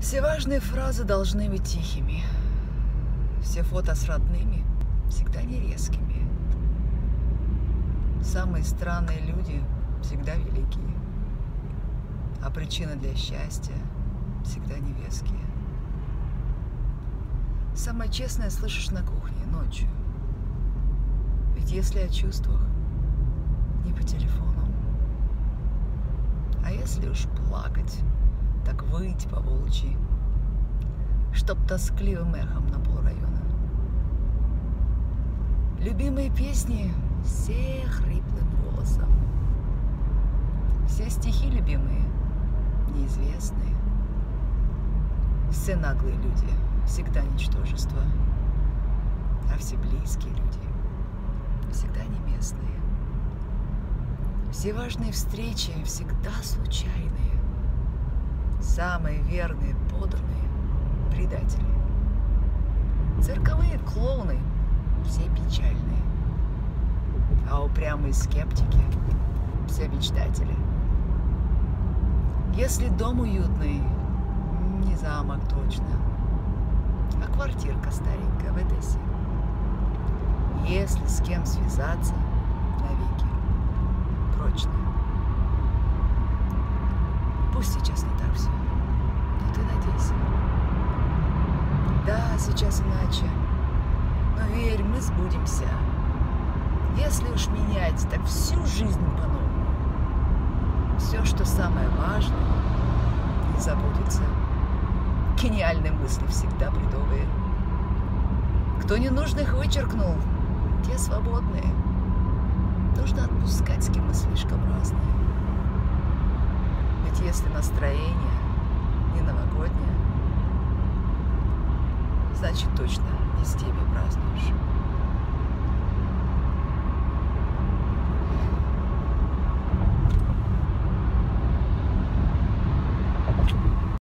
Все важные фразы должны быть тихими. Все фото с родными всегда не резкими. Самые странные люди всегда великие. А причины для счастья всегда невеские. Самое честное слышишь на кухне ночью. Ведь если о чувствах, не по телефону. А если уж плакать, так выть по волчьи, чтоб тоскливым эхом на полрайона. Любимые песни все хриплым голосом. Все стихи любимые, неизвестные. Все наглые люди, всегда ничтожество. А все близкие люди, всегда не местные. Все важные встречи всегда случайные. Самые верные, поданные предатели. Цирковые клоуны все печальные. А упрямые скептики все мечтатели. Если дом уютный, не замок точно, а квартирка старенькая в Эдессе. Если с кем связаться, навеки Пусть сейчас не так все, но ты надейся. Да, сейчас иначе, но верь, мы сбудемся. Если уж менять, так всю жизнь по-новому. Все, что самое важное, не забудется. Гениальные мысли всегда бредовые. Кто ненужных вычеркнул, те свободные. Нужно отпускать, с кем мы слишком разные. Если настроение не новогоднее, значит точно не с теми празднуешь.